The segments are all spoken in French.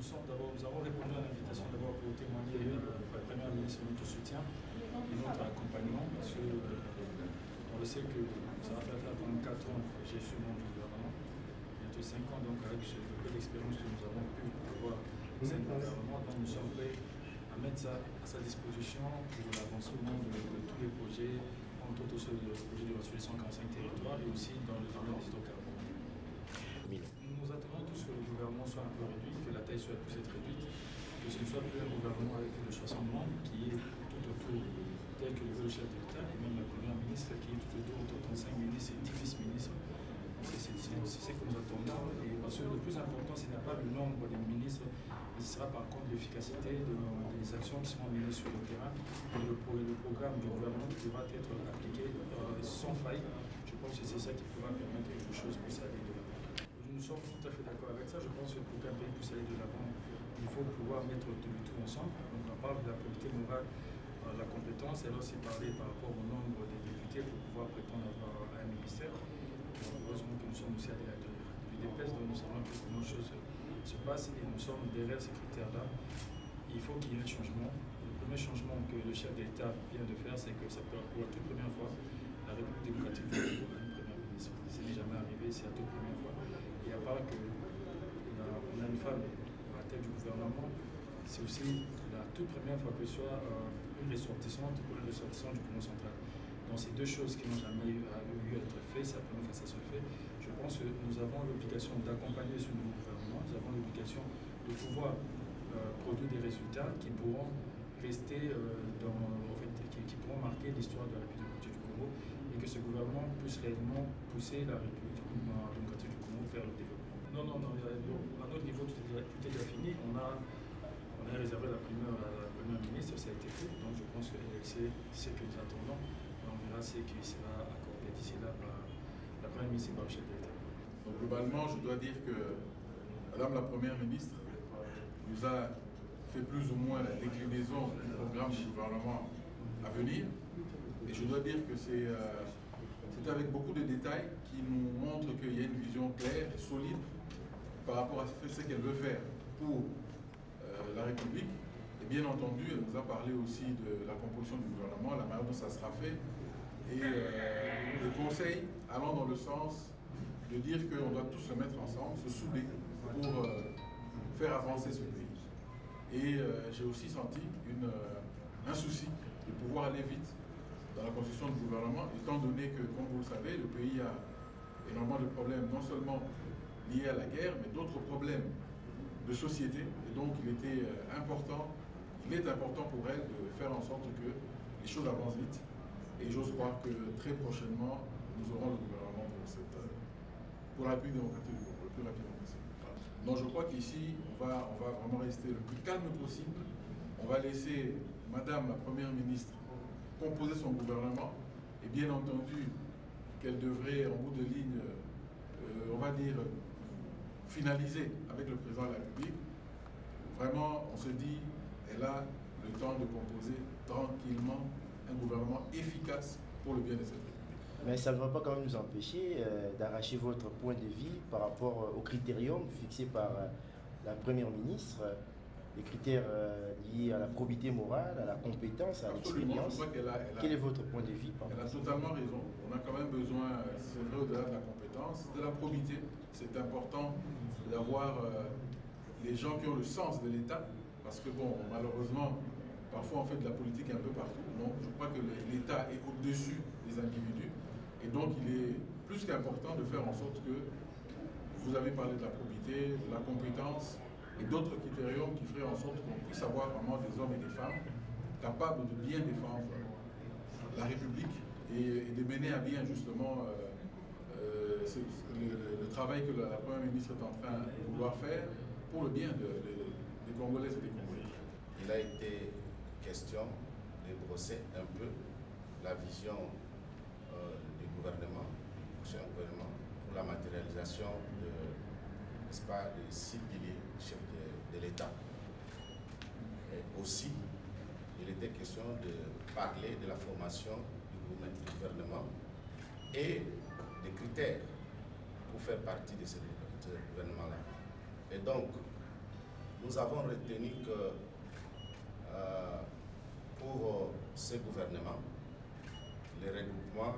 nous, sommes nous avons répondu à l'invitation d'abord pour témoigner euh, la Première ministre notre soutien et notre accompagnement parce que euh, on le sait que ça va faire 34 ans que j'ai su mon gouvernement, bientôt 5 ans donc avec ce peu d'expérience que nous avons pu avoir au sein du gouvernement, donc nous sommes prêts à mettre ça à sa disposition pour l'avancement de, de, tous les projets, entre autres le projet de la 145 territoires et aussi dans le des hydrocarbures. Nous attendons tous que le gouvernement soit un peu réduit, soit être réduite, que ce ne soit plus un gouvernement avec plus de 60 membres qui est tout autour, tel que le chef de l'État et même la première ministre qui est tout autour, autant 5 ministres et 10 vice-ministres. C'est ce que nous attendons. Et parce que le plus important, ce n'est pas le nombre des ministres, mais ce sera par contre l'efficacité des actions qui seront menées sur le terrain et le, le programme du gouvernement qui devra être appliqué euh, sans faille. Je pense que c'est ça qui pourra permettre que les choses puissent aller de l'avant nous sommes tout à fait d'accord avec ça. Je pense que pour qu'un pays puisse aller de l'avant, il faut pouvoir mettre tout tout ensemble. Donc on parle de la probité morale, euh, la compétence, et aussi parler par rapport au nombre des députés pour pouvoir prétendre à un ministère. heureusement que nous sommes aussi allés à l'UDPS, donc nous savons comment les choses se passent et nous sommes derrière ces critères-là. Il faut qu'il y ait un changement. Le premier changement que le chef d'État vient de faire, c'est que ça peut pour la toute première fois, la République démocratique du Congo a une première ministre. Ce n'est jamais arrivé, c'est la toute première fois. Et à part qu'on a, une femme à la tête du gouvernement, c'est aussi la toute première fois que ce soit euh, une ressortissante ou un ressortissant du Congo central. Donc c'est deux choses qui n'ont jamais eu, à être faites, c'est la première fois que ça se fait. Je pense que nous avons l'obligation d'accompagner ce nouveau gouvernement, nous avons l'obligation de pouvoir euh, produire des résultats qui pourront rester euh, dans, qui, pourront marquer l'histoire de la République du Congo et que ce gouvernement puisse réellement pousser la République démocratique du Congo faire le développement. Non, non, non, à notre niveau, tout est, tout est déjà fini. On a, on a réservé la primeur à la première ministre, ça a été fait. Donc je pense que c'est ce que nous attendons. Et on verra ce qui sera accordé d'ici là par la première ministre et par le chef de l'État. Donc globalement, je dois dire que Madame la Première ministre nous a fait plus ou moins la déclinaison du programme du gouvernement à venir. Et je dois dire que c'est euh, avec beaucoup de détails qui nous montrent qu'il y a une vision claire et solide par rapport à ce qu'elle veut faire pour euh, la République. Et bien entendu, elle nous a parlé aussi de la composition du gouvernement, la manière dont ça sera fait, et euh, le conseil allant dans le sens de dire qu'on doit tous se mettre ensemble, se souder pour euh, faire avancer ce pays. Et j'ai aussi senti un souci de pouvoir aller vite dans la constitution du gouvernement, étant donné que, comme vous le savez, le pays a énormément de problèmes, non seulement liés à la guerre, mais d'autres problèmes de société. Et donc, il était euh, important, il est important pour elle de faire en sorte que les choses avancent vite. Et j'ose croire que très prochainement, nous aurons le gouvernement pour, cette, euh, pour la République démocratique du Congo, le plus rapidement possible. Donc je crois qu'ici, on va, on va vraiment rester le plus calme possible. On va laisser Madame la Première ministre composer son gouvernement, et bien entendu qu'elle devrait, en bout de ligne, euh, on va dire, finaliser avec le président de la République. Vraiment, on se dit, elle a le temps de composer tranquillement un gouvernement efficace pour le bien de cette République. Mais ça ne va pas quand même nous empêcher euh, d'arracher votre point de vue par rapport euh, aux critériums fixés par la Première ministre les critères euh, liés à la probité morale, à la compétence, à l'expérience. Quel est votre point de vue Elle a totalement raison. On a quand même besoin, c'est vrai, au-delà de la compétence, de la probité. C'est important d'avoir euh, les gens qui ont le sens de l'État, parce que, bon, malheureusement, parfois on fait de la politique un peu partout. Donc, je crois que l'État est au-dessus des individus. Et donc, il est plus qu'important de faire en sorte que vous avez parlé de la probité, de la compétence, et d'autres critériums qui feraient en sorte qu'on puisse avoir vraiment des hommes et des femmes capables de bien défendre la République et, de mener à bien justement euh, euh, le, travail que la, Première ministre est en train de vouloir faire pour le bien des Congolaises et des Congolais. Il a été question de brosser un peu la vision euh, du gouvernement, du prochain gouvernement, pour la matérialisation de n'est-ce pas, les six chefs de, l'État. Aussi, il était question de parler de la formation du gouvernement et des critères pour faire partie de ce, gouvernement-là. Et donc, nous avons retenu que euh, pour ces gouvernements, les regroupements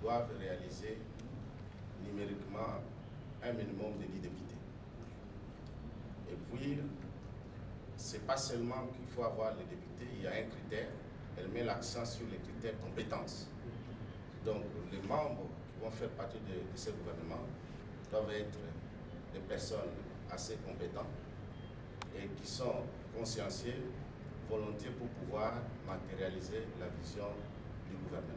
doivent réaliser numériquement un minimum de 10 députés. Et puis, ce n'est pas seulement qu'il faut avoir les députés, il y a un critère, elle met l'accent sur les critères compétences. Donc, les membres qui vont faire partie de, de ce gouvernement doivent être des personnes assez compétentes et qui sont consciencieux, volontiers pour pouvoir matérialiser la vision du gouvernement.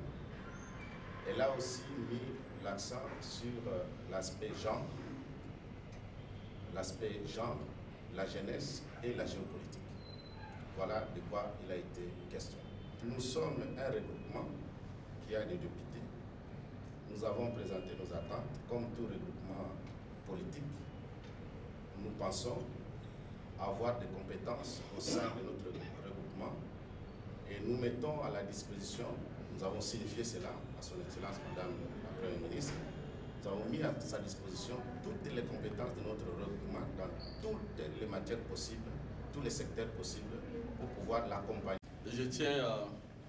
Elle a aussi mis l'accent sur euh, l'aspect genre, l'aspect genre, la jeunesse et la géopolitique. Voilà de quoi il a été question. Nous sommes un regroupement qui a des députés. Nous avons présenté nos attentes comme tout regroupement politique. Nous pensons avoir des compétences au sein de notre regroupement et nous mettons à la disposition, nous avons signifié cela à son Excellence Madame la Première ministre, nous avons mis à sa disposition toutes les compétences de notre regroupement dans toutes les matières possibles, tous les secteurs possibles pour pouvoir l'accompagner. Je tiens à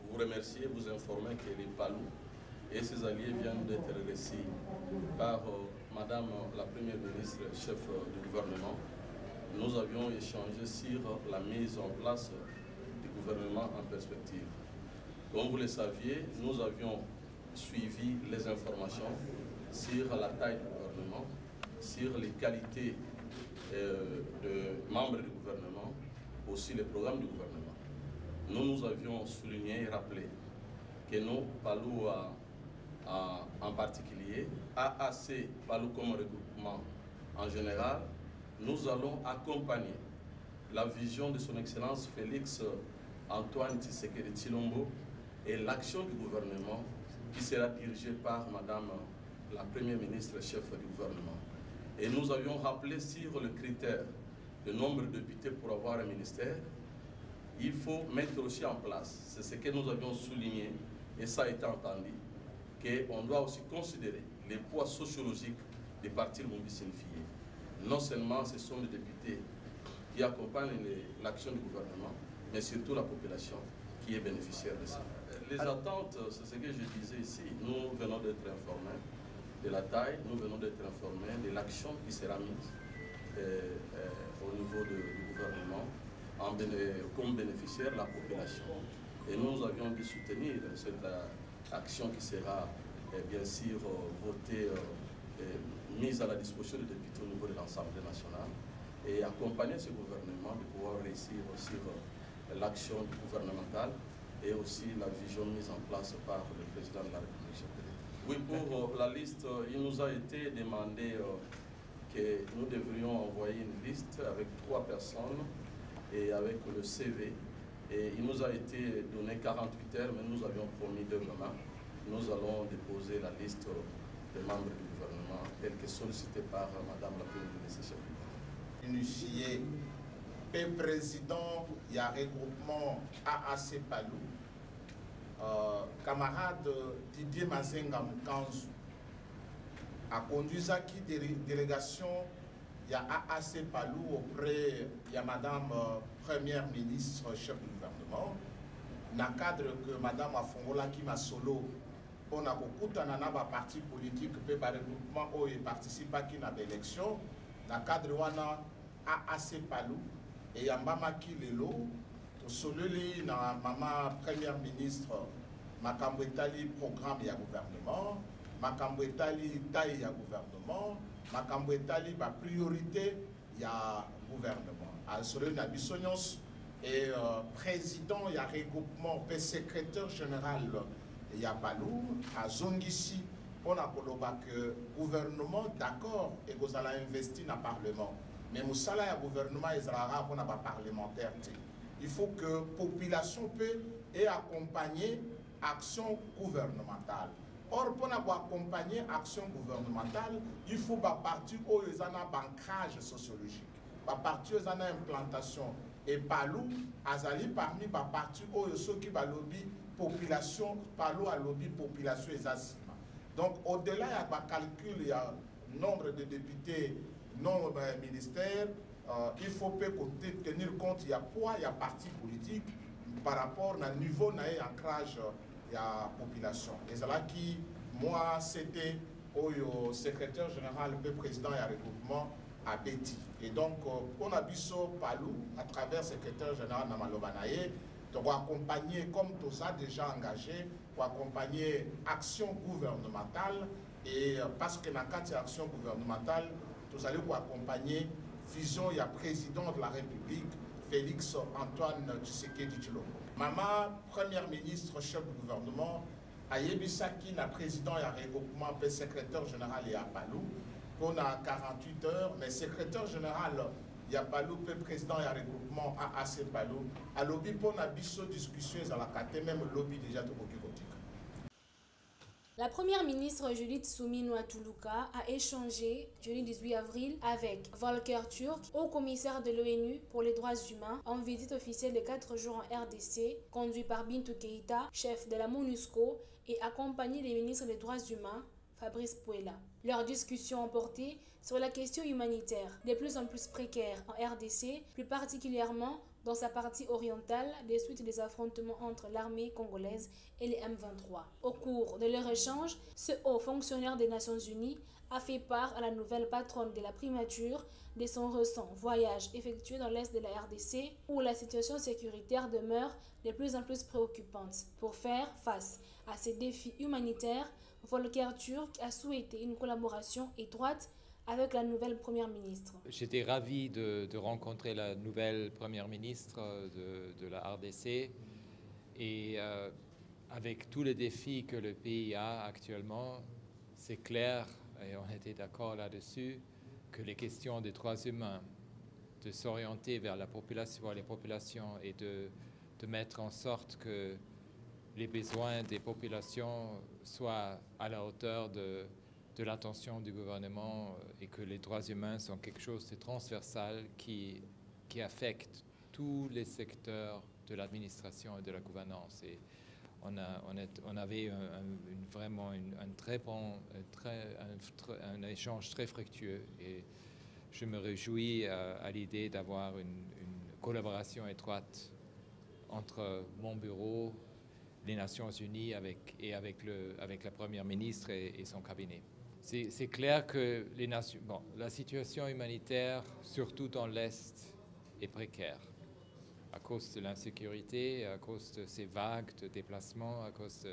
vous remercier, vous informer que les Palou et ses alliés viennent d'être reçus par euh, Madame la Première ministre, chef euh, du gouvernement. Nous avions échangé sur la mise en place du gouvernement en perspective. Comme vous le saviez, nous avions suivi les informations sur la taille du gouvernement, sur les qualités euh, de membres du gouvernement, aussi les programmes du gouvernement. Nous nous avions souligné et rappelé que nous, Palou en particulier, AAC, Palou comme regroupement en général, nous allons accompagner la vision de son Excellence Félix Antoine Tshisekedi Chilombo et l'action du gouvernement qui sera dirigée par Madame la Première ministre chef du gouvernement. Et nous avions rappelé sur le critère de nombre de députés pour avoir un ministère, il faut mettre aussi en place, c'est ce que nous avions souligné, et ça a été entendu, qu'on doit aussi considérer les poids sociologiques des partis mobilisés. Non seulement ce sont les députés qui accompagnent l'action du gouvernement, mais surtout la population qui est bénéficiaire de ça. Les attentes, c'est ce que je disais ici, nous venons d'être informés de la taille, nous venons d'être informés de l'action qui sera mise euh, euh, au niveau de, du gouvernement en comme bénéficiaire la population. Et nous avions dû soutenir cette euh, action qui sera bien sûr votée, mise à la disposition des députés au niveau de l'Assemblée nationale et accompagner ce gouvernement de pouvoir réussir sur l'action gouvernementale et aussi la vision mise en place par le président de la République. Oui, pour euh, la liste, euh, il nous a été demandé euh, que nous devrions envoyer une liste avec trois personnes et avec le CV. Et il nous a été donné 48 heures, mais nous avions promis demain. Nous allons déposer la liste des membres du gouvernement telle que sollicitée par Madame la Première ministre. Initié président, il y a regroupement AAC Palou. Euh, camarade Didier Mazenga Moukanzou a conduit ça qui délégation il y a AAC Palou auprès il y a Madame euh, Première ministre chef du gouvernement dans le cadre que Madame Afongola qui m'a solo pour na kokutana na ba parti politique pe ba regroupement oyo participaki na élection dans le cadre wana AAC Palou et yambamaki lelo tosololi na mama première ministre makambo etali programme ya gouvernement makambo etali taille ya gouvernement makambo etali bapriorité ya gouvernement. Asololi na biso nyonso et euh, président ya regroupement mpe secrétaire général ya balu azongisi mpona koloba ke gouvernement d'accord ekozala investi na parlement. Mais mosala ya gouvernement ezalaka mpona baparlementaire te il faut que population peut et accompagner action gouvernementale. Or, pour accompagner action gouvernementale, il faut ont un ancrage sociologique. Ils ont implantation. Et palou, azali parmi partie où ceux qui lobby population, palou à lobby population et Donc, au-delà, il y a calcul, il y a nombre de députés, nombre de ministères, il faut tenir compte, il y a poids, il y a parti politique par rapport au niveau de l'ancrage de la population. Et c'est là qui, moi, c'était au secrétaire général, le président et regroupement à Betty. Et donc, on a vu Palou, à travers le secrétaire général Namalobanaye, pour accompagner, comme tout ça déjà engagé, pour accompagner action gouvernementale. Et euh, parce que dans de l'action gouvernementale, nous allons accompagner vision, il y a président de la République, Félix Antoine Tshisekedi Chilombo. Maman, première ministre, chef du gouvernement, Ayebisaki, la président et regroupement, secrétaire général et à Palou, on a 48 heures, mais secrétaire général, il y a Palou, président et regroupement AAC Palou, à lobby pour la discussion, à la même lobby déjà tout la première ministre Judith Souminoa Toulouka a échangé jeudi 18 avril avec Volker Turk, haut commissaire de l'ONU pour les droits humains, en visite officielle de 4 jours en RDC, conduit par Bintou Keita, chef de la MONUSCO, et accompagné des ministres des droits humains, Fabrice Puela. Leurs discussions ont porté sur la question humanitaire, de plus en plus précaire en RDC, plus particulièrement dans sa partie orientale des suites des affrontements entre l'armée congolaise et les M23. Au cours de leur échange, ce haut fonctionnaire des Nations Unies a fait part à la nouvelle patronne de la primature de son récent voyage effectué dans l'est de la RDC où la situation sécuritaire demeure de plus en plus préoccupante. Pour faire face à ces défis humanitaires, Volker Turk a souhaité une collaboration étroite avec la nouvelle Première ministre. J'étais ravi de, rencontrer la nouvelle Première ministre de, la RDC et euh, avec tous les défis que le pays a actuellement, c'est clair, et on était d'accord là-dessus, que les questions des droits humains, de s'orienter vers la population, les populations et de, de mettre en sorte que les besoins des populations soient à la hauteur de, de l'attention du gouvernement euh, et que les droits humains sont quelque chose de transversal qui, qui affecte tous les secteurs de l'administration et de la gouvernance. Et on, a, on, avait vraiment un très bon, très, un, échange très fructueux et je me réjouis euh, à, l'idée d'avoir une, collaboration étroite entre mon bureau, les Nations Unies avec, et avec, le, avec la Première ministre et son cabinet. C'est clair que les nations, bon, la situation humanitaire, surtout dans l'Est, est précaire à cause de l'insécurité, à cause de ces vagues de déplacements, à cause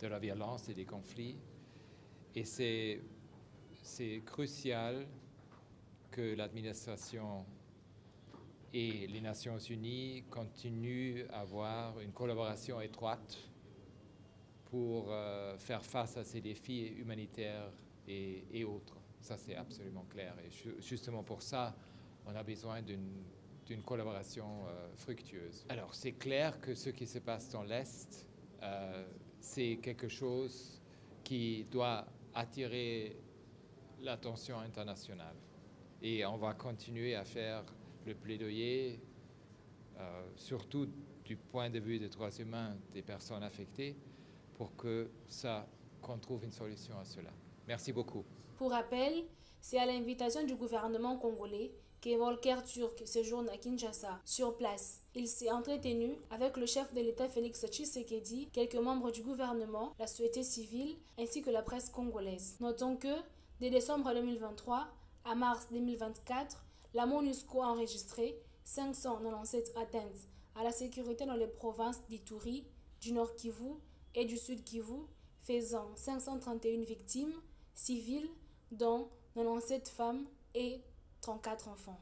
de, la violence et des conflits. Et c'est crucial que l'administration et les Nations Unies continuent à avoir une collaboration étroite pour euh, faire face à ces défis humanitaires et, autres. Ça, c'est absolument clair. Et justement pour ça, on a besoin d'une collaboration euh, fructueuse. Alors, c'est clair que ce qui se passe dans l'Est, euh, c'est quelque chose qui doit attirer l'attention internationale. Et on va continuer à faire le plaidoyer, euh, surtout du point de vue des droits humains des personnes affectées, pour que ça, qu'on trouve une solution à cela. Merci beaucoup. Pour rappel, c'est à l'invitation du gouvernement congolais que Volker Turk séjourne à Kinshasa. Sur place, il s'est entretenu avec le chef de l'État Félix Tshisekedi, quelques membres du gouvernement, la société civile ainsi que la presse congolaise. Notons que, dès décembre 2023 à mars 2024, la MONUSCO a enregistré 597 atteintes à la sécurité dans les provinces d'Ituri, du Nord Kivu et du Sud Kivu, faisant 531 victimes civils, dont 97 femmes et 34 enfants.